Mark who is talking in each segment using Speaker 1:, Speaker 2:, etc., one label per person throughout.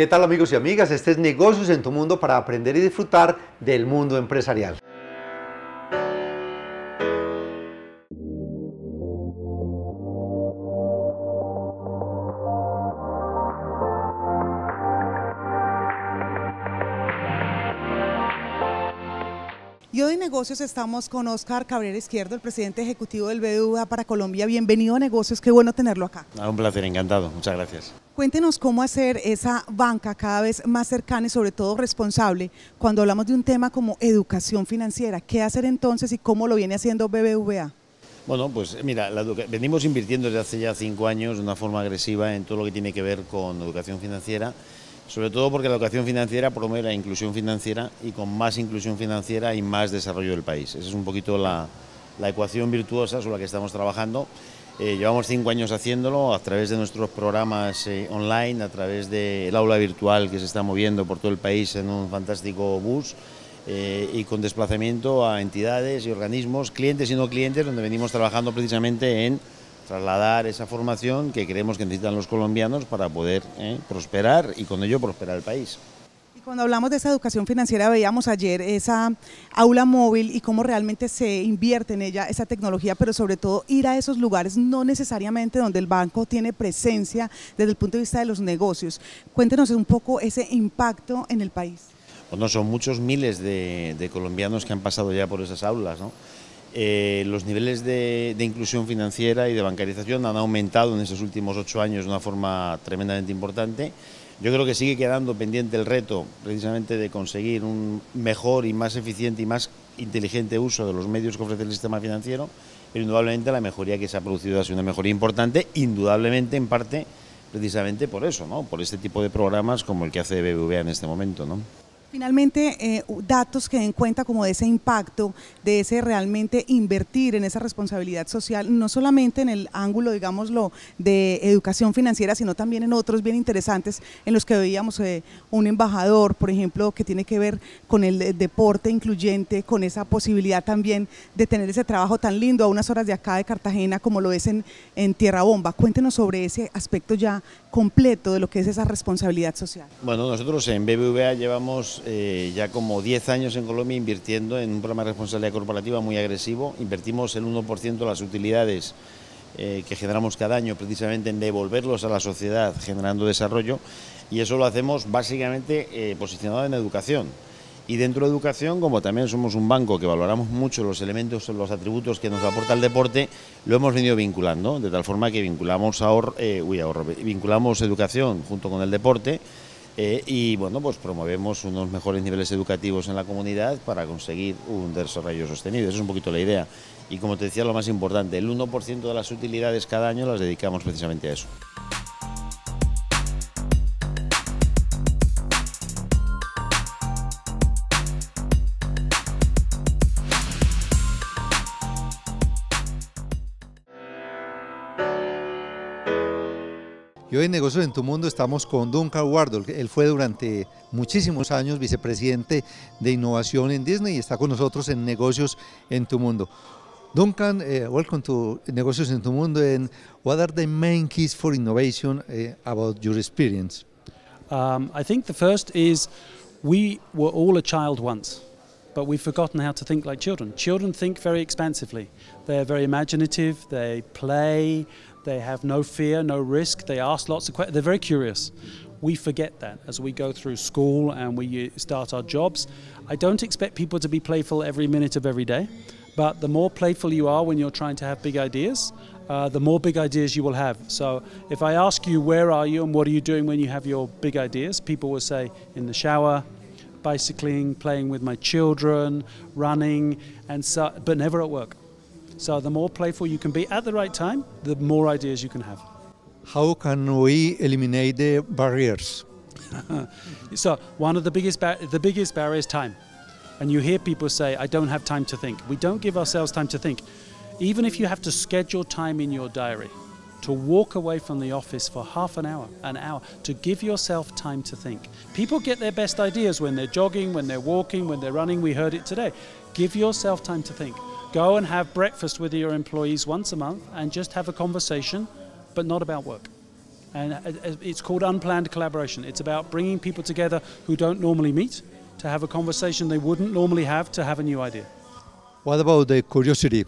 Speaker 1: ¿Qué tal amigos y amigas? Este es Negocios en tu Mundo para aprender y disfrutar del mundo empresarial.
Speaker 2: Negocios estamos con Oscar Cabrera Izquierdo, el presidente ejecutivo del BBVA para Colombia. Bienvenido a Negocios, qué bueno tenerlo acá.
Speaker 3: Ah, un placer, encantado, muchas gracias.
Speaker 2: Cuéntenos cómo hacer esa banca cada vez más cercana y sobre todo responsable cuando hablamos de un tema como educación financiera. ¿Qué hacer entonces y cómo lo viene haciendo BBVA?
Speaker 3: Bueno, pues mira, venimos invirtiendo desde hace ya cinco años de una forma agresiva en todo lo que tiene que ver con educación financiera sobre todo porque la educación financiera promueve la inclusión financiera y con más inclusión financiera hay más desarrollo del país. Esa es un poquito la, ecuación virtuosa sobre la que estamos trabajando. Eh, llevamos cinco años haciéndolo a través de nuestros programas eh, online, a través del aula virtual que se está moviendo por todo el país en un fantástico bus eh, y con desplazamiento a entidades y organismos, clientes y no clientes, donde venimos trabajando precisamente en trasladar esa formación que creemos que necesitan los colombianos para poder eh, prosperar y con ello prosperar el país.
Speaker 2: Y cuando hablamos de esa educación financiera, veíamos ayer esa aula móvil y cómo realmente se invierte en ella esa tecnología, pero sobre todo ir a esos lugares, no necesariamente donde el banco tiene presencia desde el punto de vista de los negocios. Cuéntenos un poco ese impacto en el país.
Speaker 3: Bueno, son muchos miles de, de colombianos que han pasado ya por esas aulas, ¿no? Eh, los niveles de, inclusión financiera y de bancarización han aumentado en estos últimos ocho años de una forma tremendamente importante. Yo creo que sigue quedando pendiente el reto precisamente de conseguir un mejor y más eficiente y más inteligente uso de los medios que ofrece el sistema financiero, pero indudablemente la mejoría que se ha producido ha sido una mejoría importante, indudablemente en parte precisamente por eso, ¿no? por este tipo de programas como el que hace BBVA en este momento. ¿no?
Speaker 2: Finalmente, eh, datos que den cuenta como de ese impacto, de ese realmente invertir en esa responsabilidad social, no solamente en el ángulo, digámoslo, de educación financiera, sino también en otros bien interesantes en los que veíamos eh, un embajador, por ejemplo, que tiene que ver con el deporte incluyente, con esa posibilidad también de tener ese trabajo tan lindo a unas horas de acá de Cartagena como lo es en, en Tierra Bomba. Cuéntenos sobre ese aspecto ya completo de lo que es esa responsabilidad social.
Speaker 3: Bueno, nosotros en BBVA llevamos eh, ya como 10 años en Colombia invirtiendo en un programa de responsabilidad corporativa muy agresivo. Invertimos el 1% de las utilidades eh, que generamos cada año precisamente en devolverlos a la sociedad generando desarrollo y eso lo hacemos básicamente eh, posicionado en educación. Y dentro de educación, como también somos un banco que valoramos mucho los elementos, los atributos que nos aporta el deporte, lo hemos venido vinculando, de tal forma que vinculamos ahorro, ahorro, vinculamos educación junto con el deporte eh, y bueno, pues promovemos unos mejores niveles educativos en la comunidad para conseguir un desarrollo sostenido. Esa es un poquito la idea. Y como te decía, lo más importante, el 1% de las utilidades cada año las dedicamos precisamente a eso.
Speaker 1: Y hoy en Negocios en tu Mundo estamos con Duncan Wardle. Él fue durante muchísimos años vicepresidente de innovación en Disney y está con nosotros en Negocios en tu Mundo. Duncan, uh, welcome to Negocios en tu Mundo. And what are the main keys for innovation uh, about your experience?
Speaker 4: Um, I think the first is we were all a child once. but we've forgotten how to think like children. Children think very expansively. They're very imaginative, they play, they have no fear, no risk, they ask lots of questions, they're very curious. We forget that as we go through school and we uh, start our jobs. I don't expect people to be playful every minute of every day, but the more playful you are when you're trying to have big ideas, uh, the more big ideas you will have. So if I ask you, where are you and what are you doing when you have your big ideas, people will say, in the shower, bicycling, playing with my children, running, and so, but never at work. So the more playful you can be at the right time, the more ideas you can have.
Speaker 1: How can we eliminate the barriers?
Speaker 4: so one of the biggest the biggest barrier is time. And you hear people say, I don't have time to think. We don't give ourselves time to think. Even if you have to schedule time in your diary, to walk away from the office for half an hour, an hour, to give yourself time to think. People get their best ideas when they're jogging, when they're walking, when they're running. We heard it today. Give yourself time to think. Go and have breakfast with your employees once a month and just have a conversation, but not about work. And uh, uh, it's called unplanned collaboration. It's about bringing people together who don't normally meet to have a conversation they wouldn't normally have to have a new idea.
Speaker 1: What about the curiosity?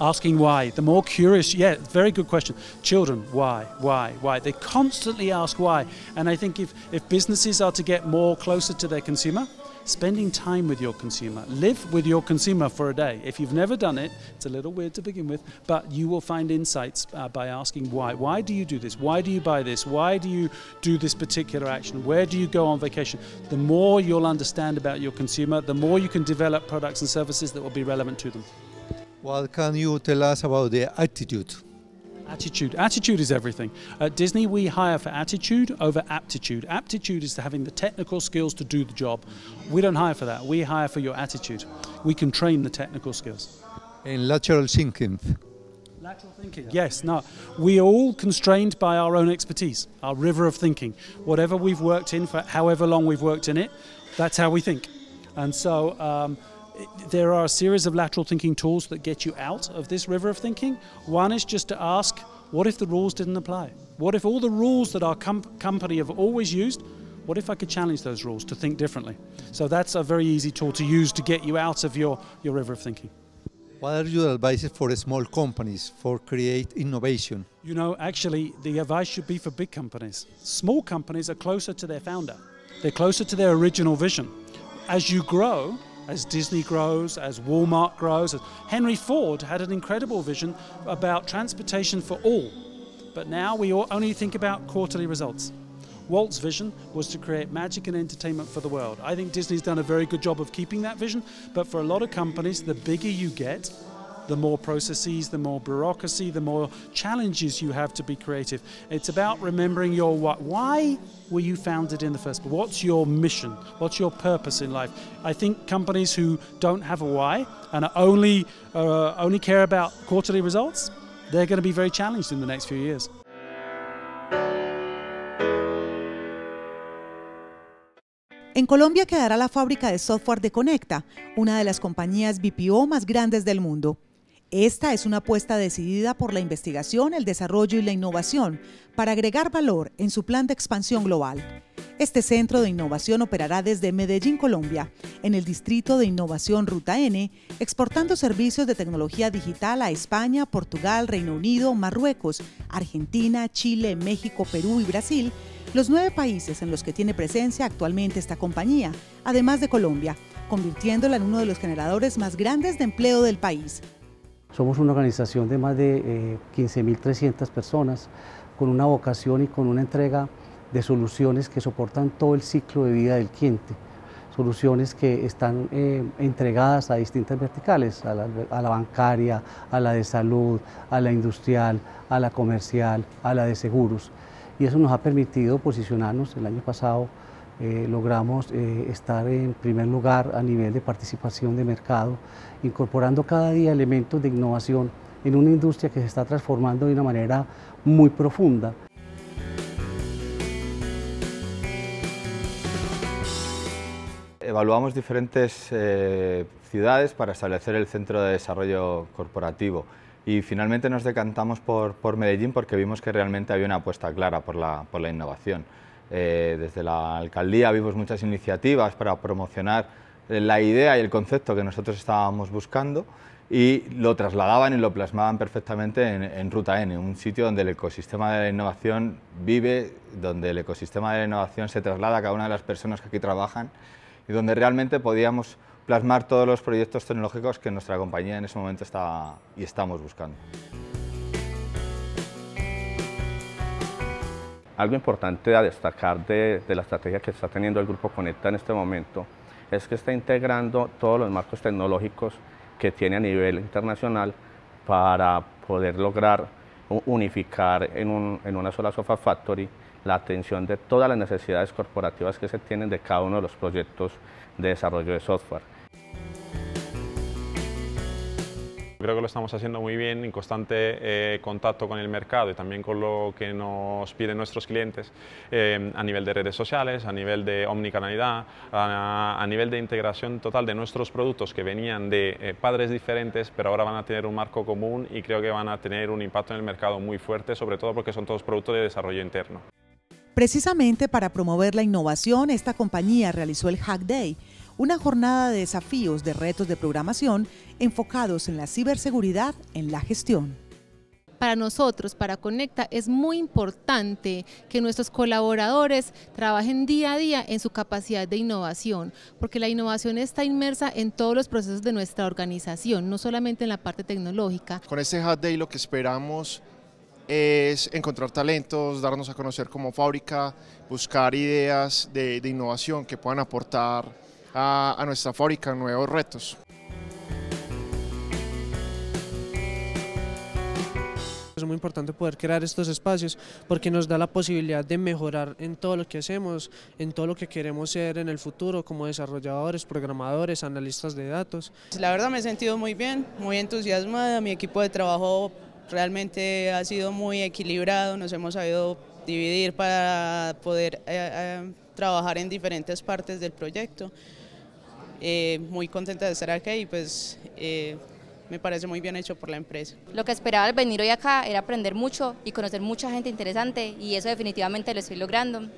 Speaker 4: Asking why. The more curious, yeah, very good question. Children, why, why, why? They constantly ask why. And I think if, if businesses are to get more closer to their consumer, spending time with your consumer. Live with your consumer for a day. If you've never done it, it's a little weird to begin with, but you will find insights uh, by asking why. Why do you do this? Why do you buy this? Why do you do this particular action? Where do you go on vacation? The more you'll understand about your consumer, the more you can develop products and services that will be relevant to them.
Speaker 1: What can you tell us about the attitude?
Speaker 4: Attitude. Attitude is everything. At Disney, we hire for attitude over aptitude. Aptitude is having the technical skills to do the job. We don't hire for that. We hire for your attitude. We can train the technical skills.
Speaker 1: And lateral thinking.
Speaker 4: Lateral thinking. Yes. No. We are all constrained by our own expertise, our river of thinking. Whatever we've worked in for however long we've worked in it, that's how we think. And so. Um, there are a series of lateral thinking tools that get you out of this river of thinking. One is just to ask, what if the rules didn't apply? What if all the rules that our com company have always used, what if I could challenge those rules to think differently? So that's a very easy tool to use to get you out of your, your river of thinking.
Speaker 1: What are your advices for small companies for create innovation?
Speaker 4: You know, actually, the advice should be for big companies. Small companies are closer to their founder. They're closer to their original vision. As you grow, as Disney grows, as Walmart grows. Henry Ford had an incredible vision about transportation for all, but now we only think about quarterly results. Walt's vision was to create magic and entertainment for the world. I think Disney's done a very good job of keeping that vision, but for a lot of companies, the bigger you get, the more processes, the more bureaucracy, the more challenges you have to be creative. It's about remembering your what. Why were you founded in the first place? What's your mission? What's your purpose in life? I think companies who don't have a why and only uh, only care about quarterly results, they're going to be very challenged in the next few years.
Speaker 2: En Colombia quedará la fábrica de software de Conecta, una de las compañías BPO más grandes del mundo. Esta es una apuesta decidida por la investigación, el desarrollo y la innovación para agregar valor en su plan de expansión global. Este centro de innovación operará desde Medellín, Colombia, en el Distrito de Innovación Ruta N, exportando servicios de tecnología digital a España, Portugal, Reino Unido, Marruecos, Argentina, Chile, México, Perú y Brasil, los nueve países en los que tiene presencia actualmente esta compañía, además de Colombia, convirtiéndola en uno de los generadores más grandes de empleo del país.
Speaker 5: Somos una organización de más de 15.300 eh, personas con una vocación y con una entrega de soluciones que soportan todo el ciclo de vida del cliente. Soluciones que están eh, entregadas a distintas verticales, a la, bancaria, a la de salud, a la industrial, a la comercial, a la de seguros. Y eso nos ha permitido posicionarnos el año pasado eh, logramos eh, estar en primer lugar a nivel de participación de mercado, incorporando cada día elementos de innovación en una industria que se está transformando de una manera muy profunda.
Speaker 6: Evaluamos diferentes eh, ciudades para establecer el centro de desarrollo corporativo y finalmente nos decantamos por, por Medellín porque vimos que realmente había una apuesta clara por la, por la innovación. Eh, desde la alcaldía vimos muchas iniciativas para promocionar la idea y el concepto que nosotros estábamos buscando y lo trasladaban y lo plasmaban perfectamente en, Ruta N, un sitio donde el ecosistema de la innovación vive, donde el ecosistema de la innovación se traslada a cada una de las personas que aquí trabajan y donde realmente podíamos plasmar todos los proyectos tecnológicos que nuestra compañía en ese momento estaba y estamos buscando.
Speaker 7: Algo importante a destacar de, la estrategia que está teniendo el Grupo Conecta en este momento es que está integrando todos los marcos tecnológicos que tiene a nivel internacional para poder lograr unificar en, en una sola Software Factory la atención de todas las necesidades corporativas que se tienen de cada uno de los proyectos de desarrollo de software.
Speaker 8: Creo que lo estamos haciendo muy bien, en constante eh, contacto con el mercado y también con lo que nos piden nuestros clientes eh, a nivel de redes sociales, a nivel de omnicanalidad, a, nivel de integración total de nuestros productos que venían de eh, padres diferentes, pero ahora van a tener un marco común y creo que van a tener un impacto en el mercado muy fuerte, sobre todo porque son todos productos de desarrollo interno.
Speaker 2: Precisamente para promover la innovación, esta compañía realizó el Hack Day, una jornada de desafíos de retos de programación enfocados en la ciberseguridad en la gestión.
Speaker 9: Para nosotros, para Conecta, es muy importante que nuestros colaboradores trabajen día a día en su capacidad de innovación, porque la innovación está inmersa en todos los procesos de nuestra organización, no solamente en la parte tecnológica.
Speaker 10: Con este Hack Day lo que esperamos es encontrar talentos, darnos a conocer como fábrica, buscar ideas de, innovación que puedan aportar a, a nuestra fábrica nuevos retos.
Speaker 11: Es muy importante poder crear estos espacios porque nos da la posibilidad de mejorar en todo lo que hacemos, en todo lo que queremos ser en el futuro como desarrolladores, programadores, analistas de datos.
Speaker 12: La verdad me he sentido muy bien, muy entusiasmada, mi equipo de trabajo realmente ha sido muy equilibrado, nos hemos sabido dividir para poder eh, eh, trabajar en diferentes partes del proyecto. Eh, muy contenta de estar aquí y pues me parece muy bien hecho por la empresa.
Speaker 13: Lo que esperaba al venir hoy acá era aprender mucho y conocer mucha gente interesante y eso definitivamente lo estoy logrando.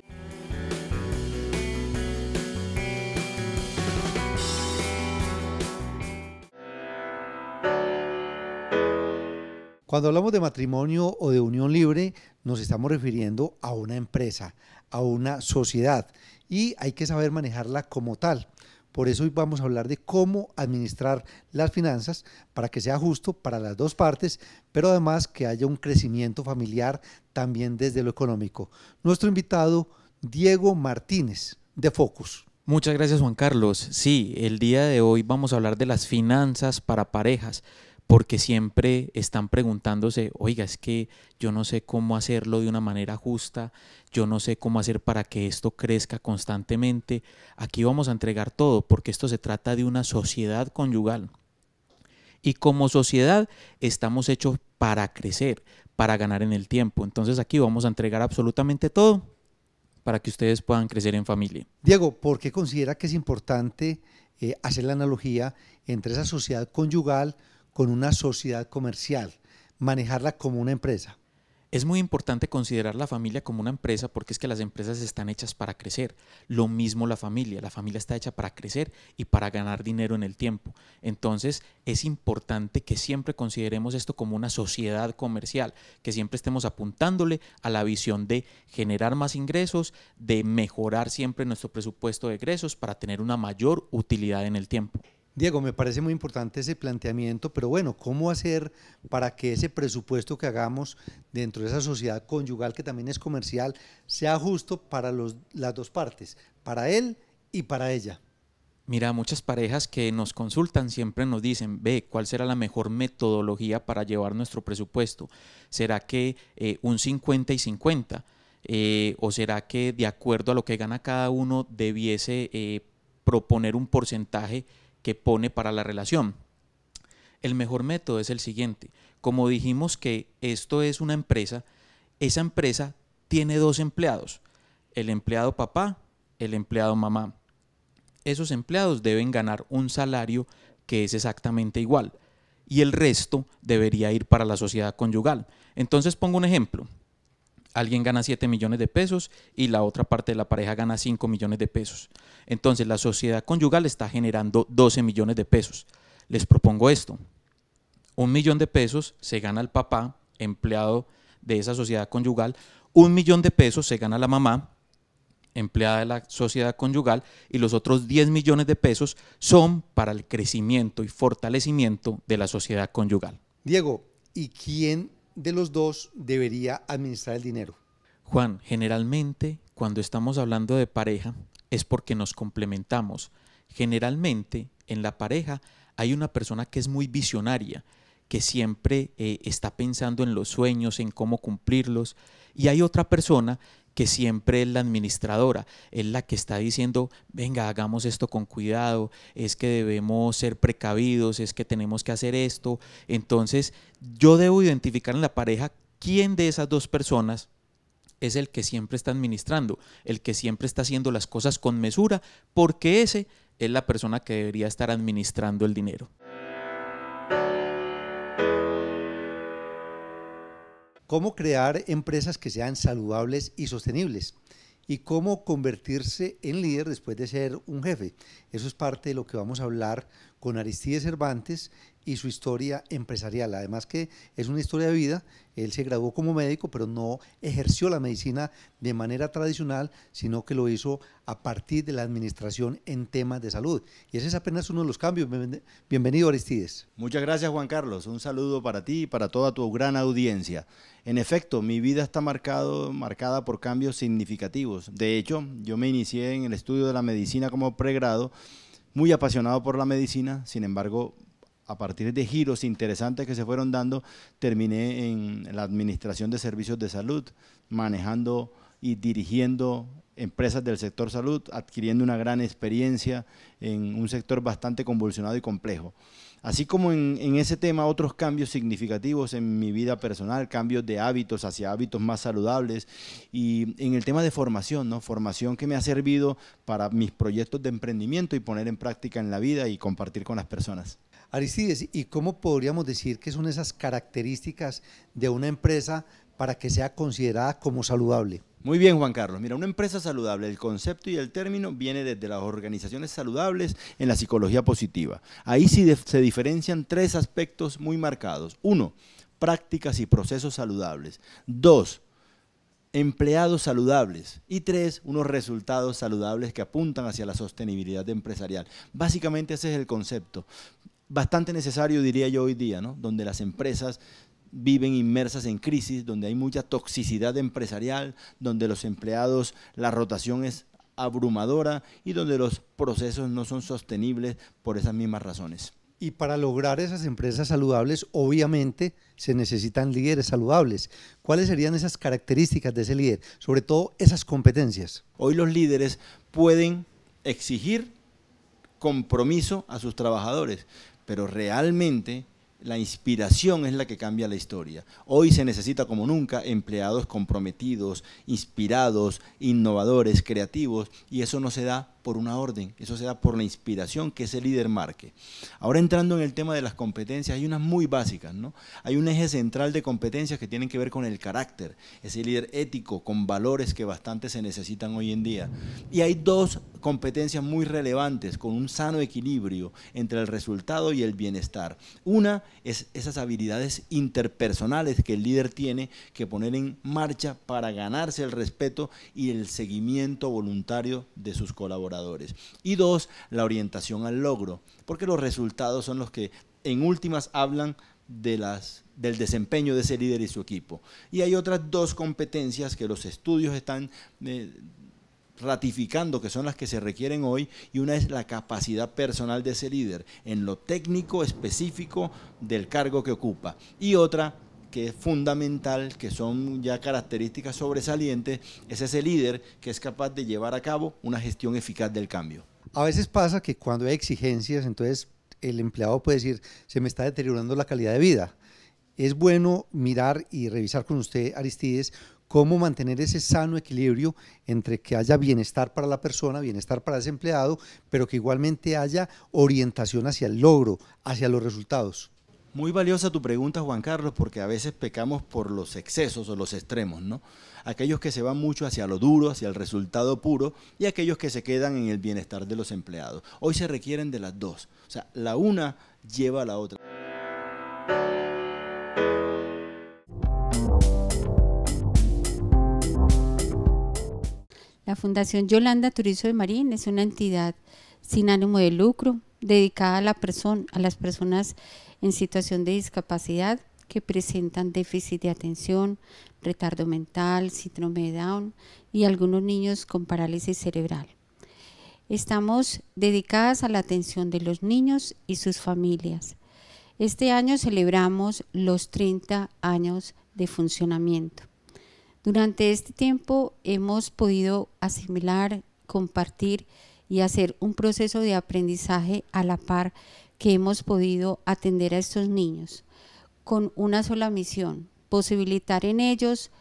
Speaker 1: Cuando hablamos de matrimonio o de unión libre, nos estamos refiriendo a una empresa, a una sociedad, y hay que saber manejarla como tal. Por eso hoy vamos a hablar de cómo administrar las finanzas para que sea justo para las dos partes, pero además que haya un crecimiento familiar también desde lo económico. Nuestro invitado, Diego Martínez, de Focus.
Speaker 14: Muchas gracias Juan Carlos. Sí, el día de hoy vamos a hablar de las finanzas para parejas porque siempre están preguntándose, oiga, es que yo no sé cómo hacerlo de una manera justa, yo no sé cómo hacer para que esto crezca constantemente. Aquí vamos a entregar todo, porque esto se trata de una sociedad conyugal. Y como sociedad estamos hechos para crecer, para ganar en el tiempo. Entonces aquí vamos a entregar absolutamente todo para que ustedes puedan crecer en familia.
Speaker 1: Diego, ¿por qué considera que es importante eh, hacer la analogía entre esa sociedad conyugal, con una sociedad comercial, manejarla como una empresa?
Speaker 14: Es muy importante considerar la familia como una empresa porque es que las empresas están hechas para crecer. Lo mismo la familia. La familia está hecha para crecer y para ganar dinero en el tiempo. Entonces es importante que siempre consideremos esto como una sociedad comercial, que siempre estemos apuntándole a la visión de generar más ingresos, de mejorar siempre nuestro presupuesto de ingresos para tener una mayor utilidad en el tiempo.
Speaker 1: Diego, me parece muy importante ese planteamiento, pero bueno, ¿cómo hacer para que ese presupuesto que hagamos dentro de esa sociedad conyugal que también es comercial sea justo para las dos partes, para él y para ella?
Speaker 14: Mira, muchas parejas que nos consultan siempre nos dicen, ve, ¿cuál será la mejor metodología para llevar nuestro presupuesto? ¿Será que eh, un 50 y 50? Eh, ¿O será que de acuerdo a lo que gana cada uno debiese eh, proponer un porcentaje que pone para la relación. El mejor método es el siguiente. Como dijimos que esto es una empresa, esa empresa tiene dos empleados, el empleado papá, el empleado mamá. Esos empleados deben ganar un salario que es exactamente igual y el resto debería ir para la sociedad conyugal. Entonces pongo un ejemplo. Alguien gana 7 millones de pesos y la otra parte de la pareja gana 5 millones de pesos. Entonces la sociedad conyugal está generando 12 millones de pesos. Les propongo esto. Un millón de pesos se gana el papá, empleado de esa sociedad conyugal. Un millón de pesos se gana la mamá, empleada de la sociedad conyugal. Y los otros 10 millones de pesos son para el crecimiento y fortalecimiento de la sociedad conyugal.
Speaker 1: Diego, ¿y quién de los dos debería administrar el dinero?
Speaker 14: Juan, generalmente cuando estamos hablando de pareja es porque nos complementamos. Generalmente en la pareja hay una persona que es muy visionaria, que siempre eh, está pensando en los sueños, en cómo cumplirlos, y hay otra persona que siempre es la administradora, es la que está diciendo, venga, hagamos esto con cuidado, es que debemos ser precavidos, es que tenemos que hacer esto. Entonces, yo debo identificar en la pareja quién de esas dos personas es el que siempre está administrando, el que siempre está haciendo las cosas con mesura, porque ese es la persona que debería estar administrando el dinero.
Speaker 1: Cómo crear empresas que sean saludables y sostenibles y cómo convertirse en líder después de ser un jefe. Eso es parte de lo que vamos a hablar con Aristides Cervantes y su historia empresarial. Además que es una historia de vida, él se graduó como médico, pero no ejerció la medicina de manera tradicional, sino que lo hizo a partir de la administración en temas de salud. Y ese es apenas uno de los cambios. Bienvenido Aristides.
Speaker 15: Muchas gracias Juan Carlos, un saludo para ti y para toda tu gran audiencia. En efecto, mi vida está marcado, marcada por cambios significativos. De hecho, yo me inicié en el estudio de la medicina como pregrado, muy apasionado por la medicina, sin embargo, a partir de giros interesantes que se fueron dando, terminé en la administración de servicios de salud, manejando y dirigiendo empresas del sector salud, adquiriendo una gran experiencia en un sector bastante convulsionado y complejo. Así como en, ese tema otros cambios significativos en mi vida personal, cambios de hábitos hacia hábitos más saludables y en el tema de formación, ¿no? Formación que me ha servido para mis proyectos de emprendimiento y poner en práctica en la vida y compartir con las personas.
Speaker 1: Aristides, ¿y cómo podríamos decir que son esas características de una empresa para que sea considerada como saludable?
Speaker 15: Muy bien, Juan Carlos. Mira, una empresa saludable, el concepto y el término viene desde las organizaciones saludables en la psicología positiva. Ahí sí se diferencian tres aspectos muy marcados. Uno, prácticas y procesos saludables. Dos, empleados saludables y tres, unos resultados saludables que apuntan hacia la sostenibilidad empresarial. Básicamente ese es el concepto bastante necesario, diría yo, hoy día, ¿no? donde las empresas viven inmersas en crisis, donde hay mucha toxicidad empresarial, donde los empleados, la rotación es abrumadora y donde los procesos no son sostenibles por esas mismas razones.
Speaker 1: Y para lograr esas empresas saludables, obviamente se necesitan líderes saludables. ¿Cuáles serían esas características de ese líder? Sobre todo esas competencias.
Speaker 15: Hoy los líderes pueden exigir compromiso a sus trabajadores, pero realmente la inspiración es la que cambia la historia. Hoy se necesita como nunca empleados comprometidos, inspirados, innovadores, creativos, y eso no se da por una orden, eso se da por la inspiración que ese líder marque. Ahora entrando en el tema de las competencias, hay unas muy básicas, ¿no? Hay un eje central de competencias que tienen que ver con el carácter, ese líder ético, con valores que bastante se necesitan hoy en día. Y hay dos competencias muy relevantes, con un sano equilibrio entre el resultado y el bienestar. Una es esas habilidades interpersonales que el líder tiene que poner en marcha para ganarse el respeto y el seguimiento voluntario de sus colaboradores y dos, la orientación al logro, porque los resultados son los que en últimas hablan de las, del desempeño de ese líder y su equipo. Y hay otras dos competencias que los estudios están eh, ratificando que son las que se requieren hoy y una es la capacidad personal de ese líder en lo técnico específico del cargo que ocupa y otra que es fundamental, que son ya características sobresalientes, es ese líder que es capaz de llevar a cabo una gestión eficaz del cambio.
Speaker 1: A veces pasa que cuando hay exigencias, entonces el empleado puede decir, se me está deteriorando la calidad de vida. Es bueno mirar y revisar con usted, Aristides, cómo mantener ese sano equilibrio entre que haya bienestar para la persona, bienestar para ese empleado, pero que igualmente haya orientación hacia el logro, hacia los resultados.
Speaker 15: Muy valiosa tu pregunta, Juan Carlos, porque a veces pecamos por los excesos o los extremos, ¿no? Aquellos que se van mucho hacia lo duro, hacia el resultado puro, y aquellos que se quedan en el bienestar de los empleados. Hoy se requieren de las dos. O sea, la una lleva a la otra.
Speaker 16: La Fundación Yolanda Turizo de Marín es una entidad sin ánimo de lucro dedicada a, a las personas en situación de discapacidad que presentan déficit de atención, retardo mental, síndrome de Down y algunos niños con parálisis cerebral. Estamos dedicadas a la atención de los niños y sus familias. Este año celebramos los 30 años de funcionamiento. Durante este tiempo hemos podido asimilar, compartir y hacer un proceso de aprendizaje a la par que hemos podido atender a estos niños con una sola misión, posibilitar en ellos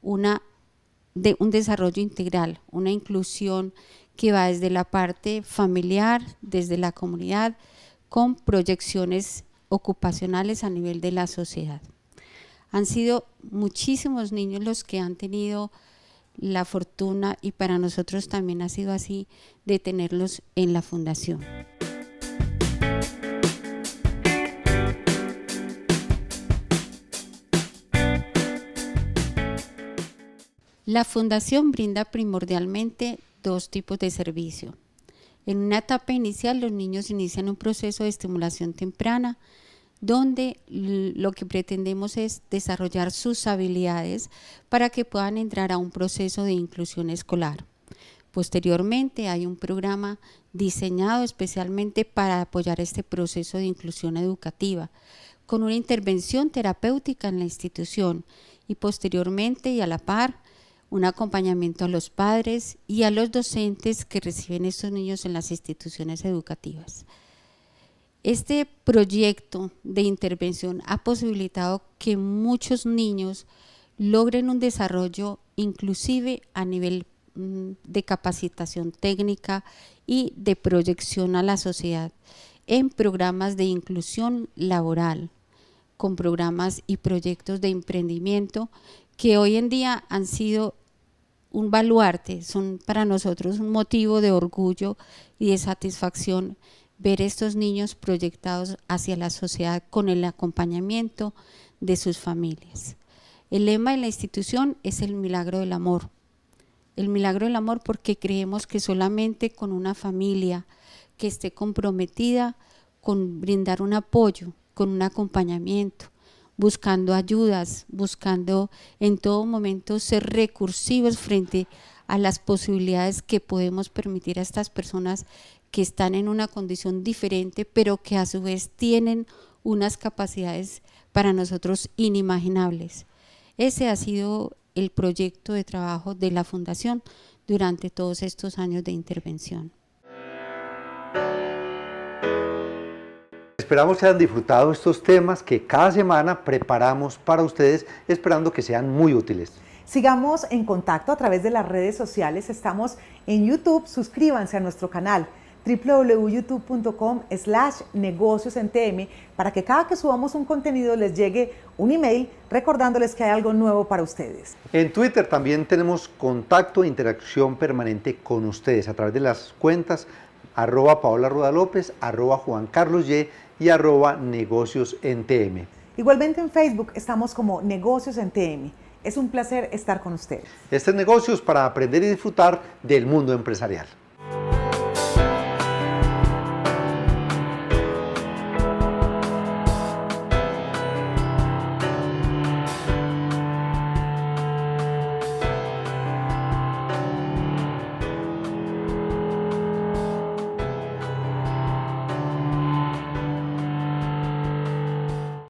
Speaker 16: un desarrollo integral, una inclusión que va desde la parte familiar, desde la comunidad, con proyecciones ocupacionales a nivel de la sociedad. Han sido muchísimos niños los que han tenido la fortuna y para nosotros también ha sido así de tenerlos en la fundación. La fundación brinda primordialmente dos tipos de servicio. En una etapa inicial los niños inician un proceso de estimulación temprana donde lo que pretendemos es desarrollar sus habilidades para que puedan entrar a un proceso de inclusión escolar. Posteriormente hay un programa diseñado especialmente para apoyar este proceso de inclusión educativa, con una intervención terapéutica en la institución y posteriormente y a la par un acompañamiento a los padres y a los docentes que reciben estos niños en las instituciones educativas. Este proyecto de intervención ha posibilitado que muchos niños logren un desarrollo inclusive a nivel mm, de capacitación técnica y de proyección a la sociedad en programas de inclusión laboral, con programas y proyectos de emprendimiento que hoy en día han sido un baluarte, son para nosotros un motivo de orgullo y de satisfacción ver estos niños proyectados hacia la sociedad con el acompañamiento de sus familias. El lema de la institución es el milagro del amor. El milagro del amor porque creemos que solamente con una familia que esté comprometida con brindar un apoyo, con un acompañamiento, buscando ayudas, buscando en todo momento ser recursivos frente a las posibilidades que podemos permitir a estas personas que están en una condición diferente, pero que a su vez tienen unas capacidades para nosotros inimaginables. Ese ha sido el proyecto de trabajo de la Fundación durante todos estos años de intervención.
Speaker 1: Esperamos que hayan disfrutado estos temas que cada semana preparamos para ustedes, esperando que sean muy útiles.
Speaker 2: Sigamos en contacto a través de las redes sociales. Estamos en YouTube. Suscríbanse a nuestro canal www.youtube.com slash negocios en TM para que cada que subamos un contenido les llegue un email recordándoles que hay algo nuevo para ustedes.
Speaker 1: En Twitter también tenemos contacto e interacción permanente con ustedes a través de las cuentas arroba Paola Ruda López, arroba Juan Carlos Y y arroba negocios en TM.
Speaker 2: Igualmente en Facebook estamos como negocios en TM. Es un placer estar con ustedes.
Speaker 1: Este es Negocios para aprender y disfrutar del mundo empresarial.